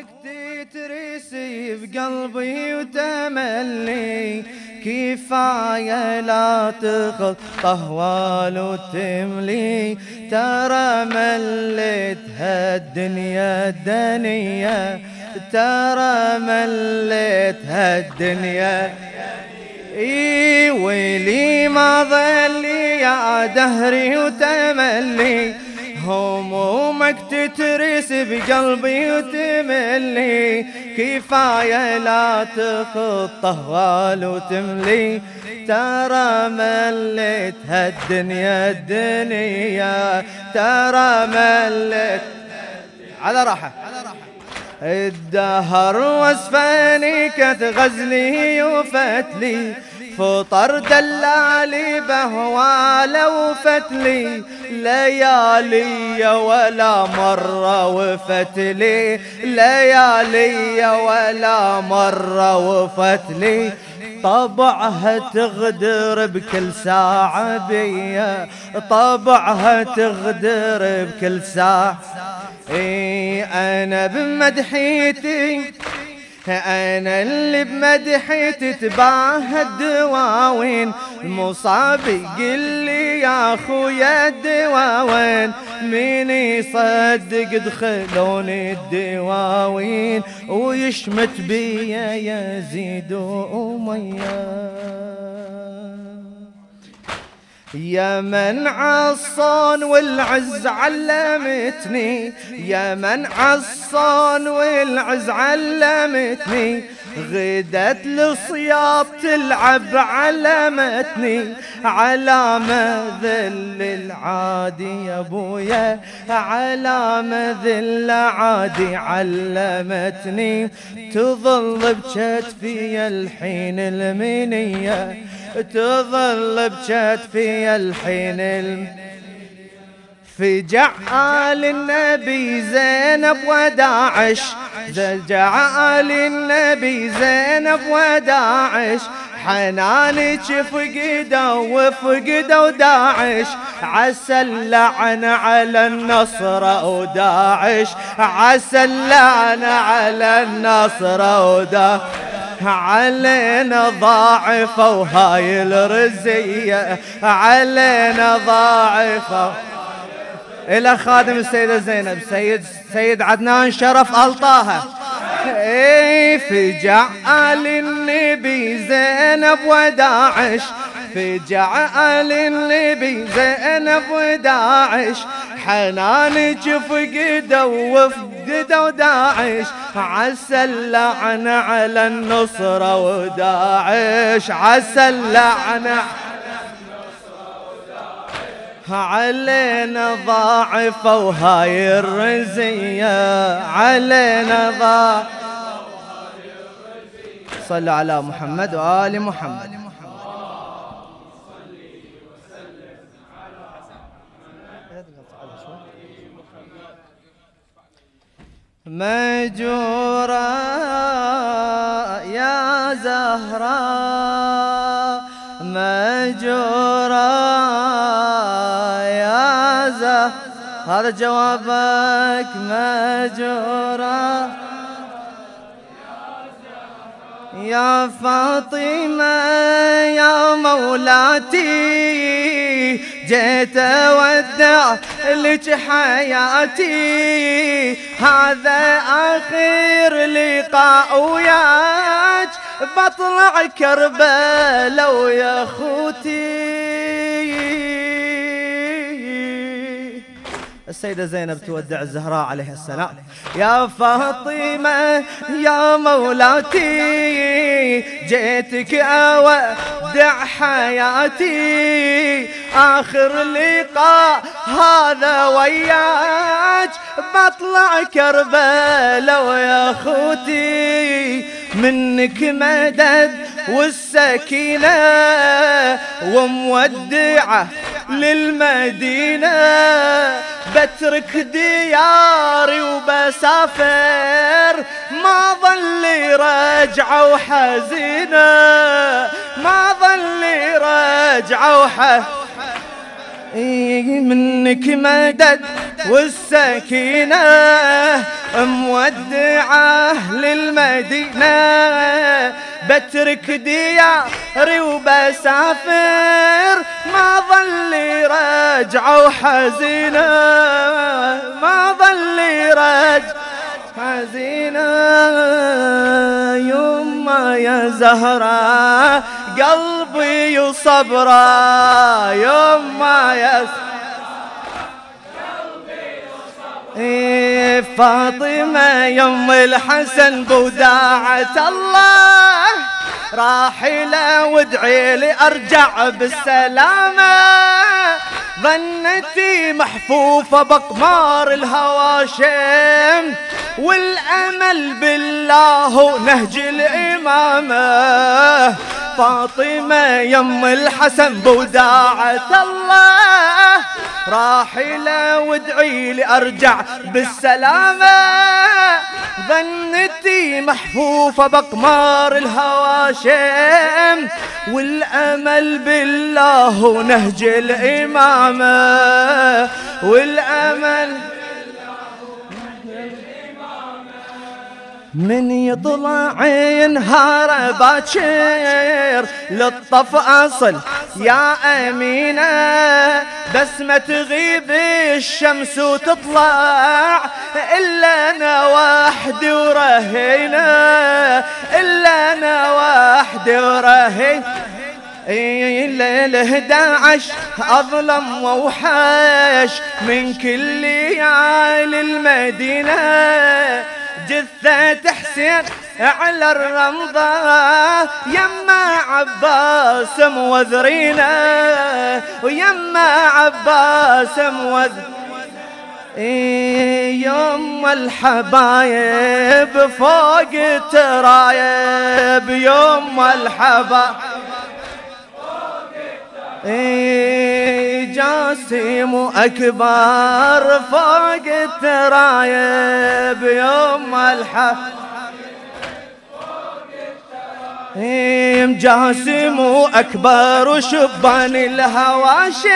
ومقتي ترسي بقلبي وتملي كفاية لا تخل طهوال وتملي. ترى مليتها الدنيا الدنيا ترى مليتها الدنيا. إي ويلي ما ظلي يا دهري وتملي. همومك تترس بقلبي وتملي كفاية لا تخطه وتملي ترى مليت هالدنيا الدنيا ترى مليت على راحة. الدهر وصفاني كتغزلي وفتلي. فطر دلالي بهواله وفتلي ليالي ولا مرة وفتلي ليالي ولا مرة وفتلي. طبعها تغدر بكل ساعة بيا طبعها تغدر بكل ساعة. اي أنا بمدحيتي أنا اللي بمدحي تتباهى الدواوين. المصاب يقول لي يا خويا الدواوين. مين يصدق دخلون الدواوين؟ ويشمت بيا يزيد ومياه يا من عصان والعز علمتني يا من عصان والعز علمتني غدت لصياط تلعب علمتني علامة ذل العادي يا أبويا علامة ذل عادي علمتني تظل بكتفي الحين المنية. تظل بكتفي الحين الم فجعل النبي زينب وداعش. جعل النبي زينب وداعش. حنانك فقدوا وفقدوا داعش عسى اللعن على النصر وداعش. عسى اللعن على النصر وداعش. علينا ضاعفة وهاي الرزية. علينا ضاعفة إلى خادم السيدة زينب. سيد سيد عدنان شرف ألطاها. اي فجعل النبي زينب وداعش. فجعل النبي زينب وداعش. حنانك فقدوا وفقدوا داعش عسى اللعن على النصرة وداعش. عسى اللعن علينا ضاعفة وهاي الرزية. علينا ضاعفة صلوا على محمد وآل محمد. مجورة يا زهراء مجورة يا زهراء هذا جوابك مجورة يا فاطمة يا مولاتي جيت اودع لك حياتي هذا آخر لقاء وياك. بطلع كربلاء ويا خوتي السيدة زينب تودع الزهراء عليه السلام. يا فاطمة يا مولاتي جيتك أودع حياتي. آخر لقاء هذا وياك بطلع كربلاء ويا خوتي منك مدد والسكينة ومودعة للمدينة. بترك دياري وبسافر. ما ظل رجعة وحزينة. ما ظل رجعة وحزينة منك مدد والسكينة مودعة للمدينة. بترك دياري وبسافر ما ظل رجع وحزينة. ما ظل رجع حزينة يما يا زهرة قلبي يصبرا يما يا إيه، فاطمة يم الحسن بوداعة الله راحلة وادعي لي أرجع بالسلامة. ظنتي محفوفة بقمار الهواشم والأمل بالله نهج الإمامة. فاطمة يم الحسن بوداعة الله راحلة وادعي لي أرجع بالسلامة. ظنتي محفوفة بقمار الهواشم والأمل بالله نهج الإمامة والأمل من يطلع ينهار باكر للطف أصل يا أمينة بس ما تغيب الشمس وتطلع إلا أنا وحدي ورهينا إلا أنا وحدي ورهينا الليل 11 أظلم ووحش من كل ليالي المدينة جثة حسين على الرمضة يما عباس موذرينا ويما عباس موذر يوم الحبايب فوق ترايب يوم الحبايب جاسم أكبر فوق الترايب يوم الحف جاسم أكبر وشبان الهواشم.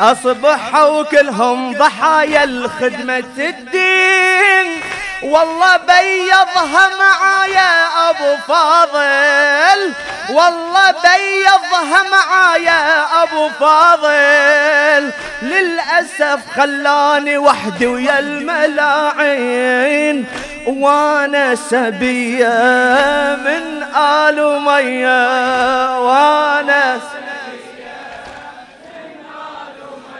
أصبحوا كلهم ضحايا الخدمة الدين. والله بيضها معايا أبو فاضل. والله بيضها معايا أبو فاضل. للأسف خلاني وحدي ويا الملاعين. وأنا سبية من آل ميه وأنا سبية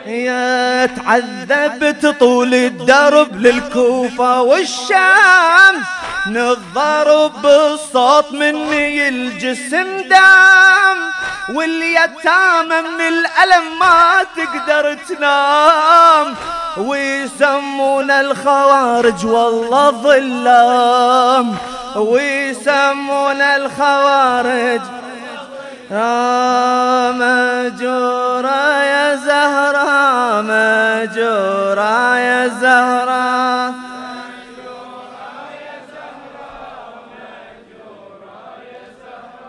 يا تعذبت طول الدرب للكوفة والشام نضرب بالصوت مني الجسم دام. واليتامى من الألم ما تقدر تنام. ويسمونا الخوارج والله ظلام. ويسمونا الخوارج يا زهرة مجورة يا زهرة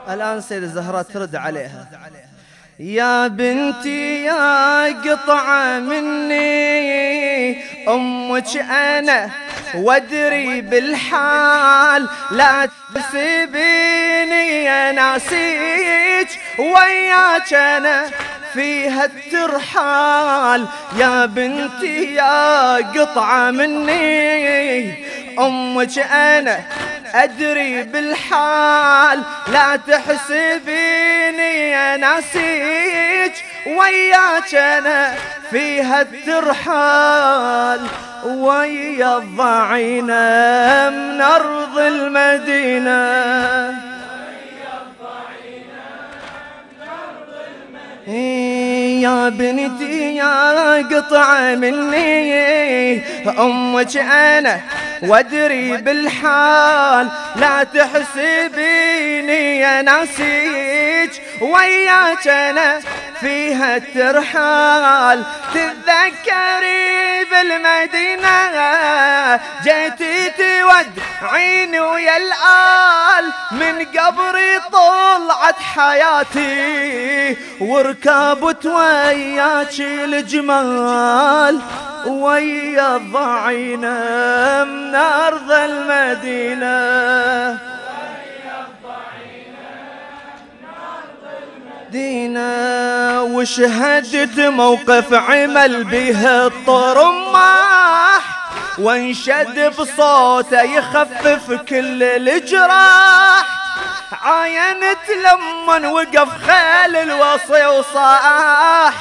الآن سيد الزهراء ترد عليها. يا بنتي يا قطعة مني أمك أنا وادري بالحال. لا تسيبيني يا ناسيك وياك أنا فيها الترحال. يا بنتي يا قطعة مني أمك أنا أدري بالحال. لا تحسبيني يا ناسيك وياك أنا فيها الترحال. ويا الضعينة من أرض المدينة. بنتي يا قطعة مني. أمك أنا وأدري بالحال لا تحسبيني يا ناسيك. وياك أنا فيها الترحال تتذكري بالمدينة. جيتي تودعيني ويا الآل من قبري طلعت حياتي. وركبت وياك الجمال ويا ضعينا من أرض المدينة. دينا وشهدت موقف عمل به الطرماح؟ وانشد بصوته يخفف كل الجراح. عاينت لمن وقف خيل الوصي وصاح.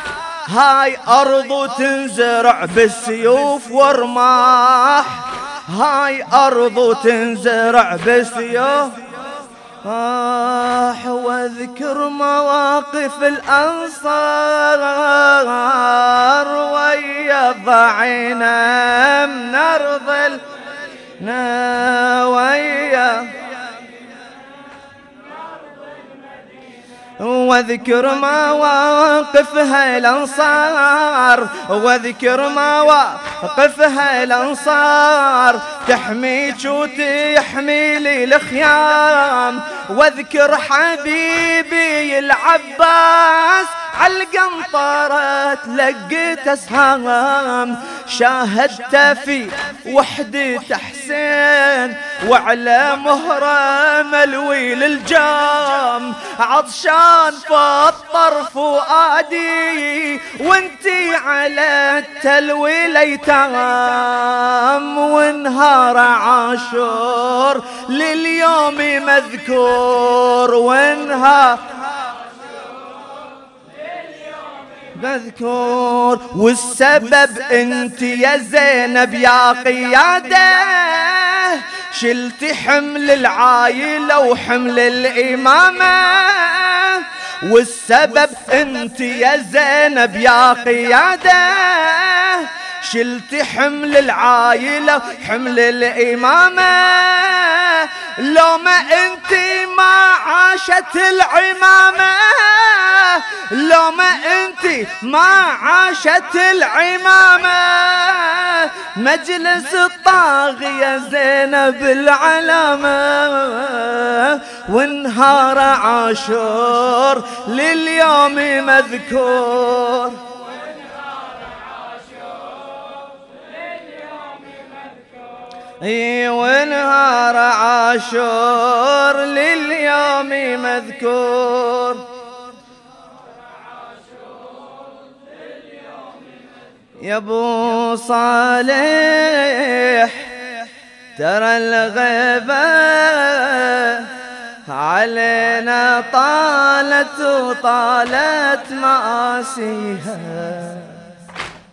هاي أرض تنزرع بالسيوف ورماح هاي أرض تنزرع بالسيوف آه واذكر مواقف الأنصار ويا ضعينا من أرض ويا واذكر مواقفها الأنصار واذكر مواقفها الأنصار تحميك وتحمي لي الخيام واذكر حبيبي العباس عالقنطرة تلقيت أسهام. شاهدت في وحدة حسين وعلى مهرة ملوي للجام. عطشان فاطر فؤادي وانتي على التلوي ليتام وانهار عاشور لليوم مذكور وانهار مذكور. والسبب انت يا زينب يا قيادة. شلت حمل العايلة وحمل الإمامة. والسبب انت يا زينب يا قيادة. شلت حمل العايلة حمل الإمامة. لو ما أنت ما عاشت العمامة. لو ما أنت ما عاشت العمامة. مجلس الطاغية زينب العلامة. وانهار عاشور لليوم مذكور. إي ونهار عاشور لليوم مذكور. يا أبو صالح ترى الغيبة علينا طالت وطالت مآسيها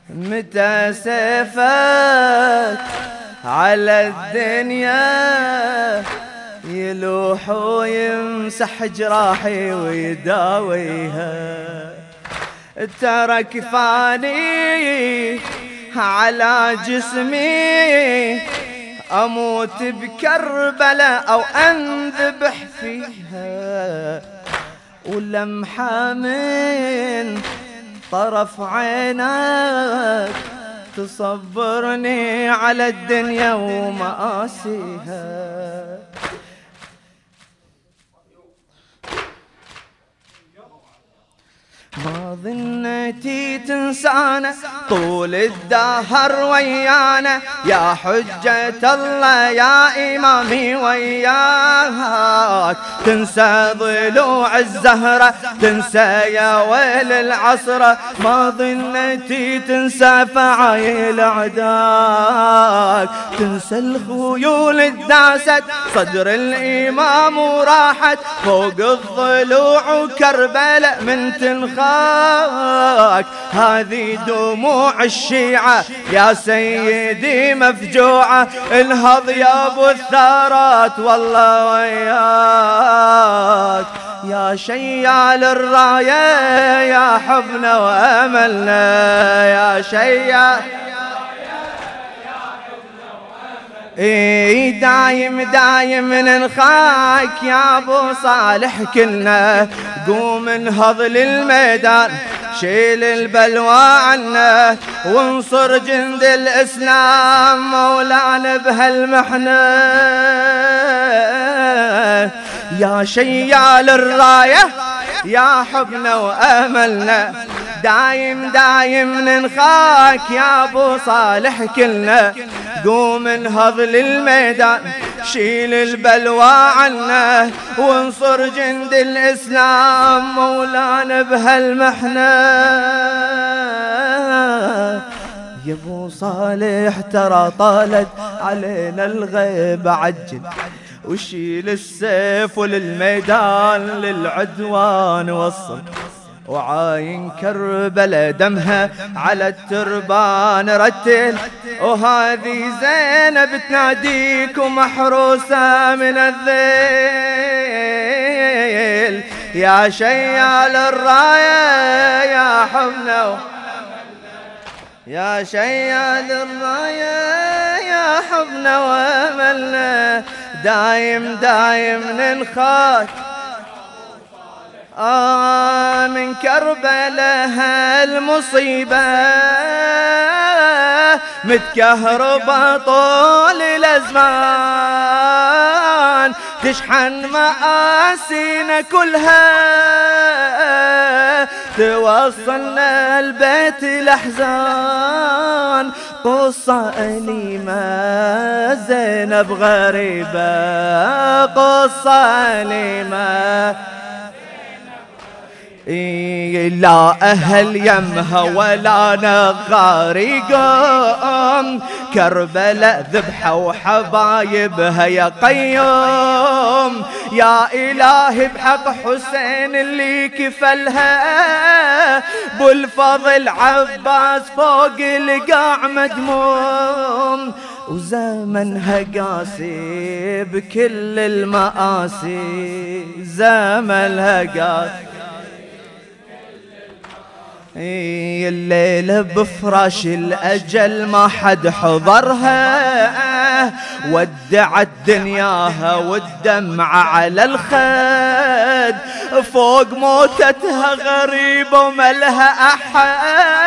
متى سيفك؟ على الدنيا يلوح ويمسح جراحي ويداويها. ترى كفاني على جسمي أموت بكربلاء أو أنذبح فيها. ولمحة من طرف عينك تصبرني على الدنيا ومآسيها. ما ظنيتي تنسانا طول الدهر ويانا. يا حجة الله يا إمامي وياك. تنسى ضلوع الزهرة تنسى يا ويل العصرة. ما ظنيتي تنسى فعايل أعداك تنسى الخيول الداست صدر الإمام وراحت فوق الضلوع وكربلاء من تنخ أخاك. هذه دموع الشيعة. يا سيدي مفجوعة. انهض يا أبو الثارات والله وياك. يا شيال الراية يا حبنا وأملنا. يا شيال إي دايم دايم ننخاك يا أبو صالح كلنا. قوم انهض للميدان شيل البلوى عنا. وانصر جند الإسلام مولانا بهالمحنة. يا شيال الراية يا حبنا وأملنا. دايم دايم ننخاك يا أبو صالح كلنا. قوم انهض للميدان شيل البلوى عنا وانصر جند الإسلام مولانا بهالمحنة. يا أبو صالح ترى طالت علينا الغيب عجل وشيل السيف وللميدان للعدوان وصل. وعاين كربلة دمها على التربان رتل. وهذه زينب تناديك ومحروسة من الذيل يا شيال الراية يا حمنا يا شيال الراية يا حبنا واملنا دايم دايم ننخاك آه من كربلاء هالمصيبة متكهربة طول الأزمان تشحن مآسينا كلها توصلنا البيت الأحزان. قصة أليمة زينب غريبة قصة أليمة لا أهل يمها ولا نغاري قوم كربلاء ذبحة وحبايبها يا قيوم. يا إلهي بحق حسين اللي كفلها بالفضل عباس فوق القاع مدموم وزمنها قاسي بكل المآسي. زمنها قاسي الليلة بفراش الأجل ما حد حضرها. ودعت دنياها والدمعة على الخد. فوق موتتها غريبة وملها أحد.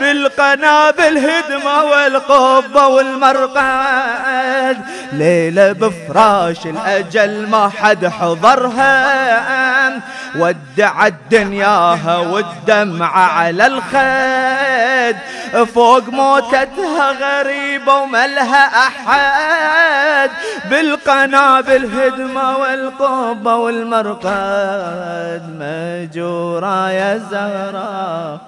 بالقنابل هدمة والقبة والمرقد. ليلة بفراش الأجل ما حد حضرها. ودعت دنياها والدمعة على الخد. فوق موتتها غريبة وملها أحد. بالقنابل هدمة والقبة والمرقد. مجورة يا زهراء